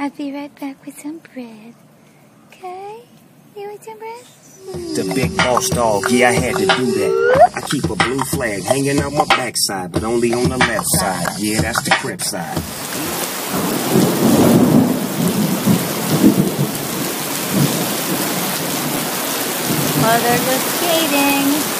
I'll be right back with some bread. Okay? You want some bread? The big boss dog, yeah, I had to do that. I keep a blue flag hanging on my backside, but only on the left side. Yeah, that's the crib side. Well, they're just skating.